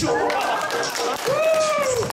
sure.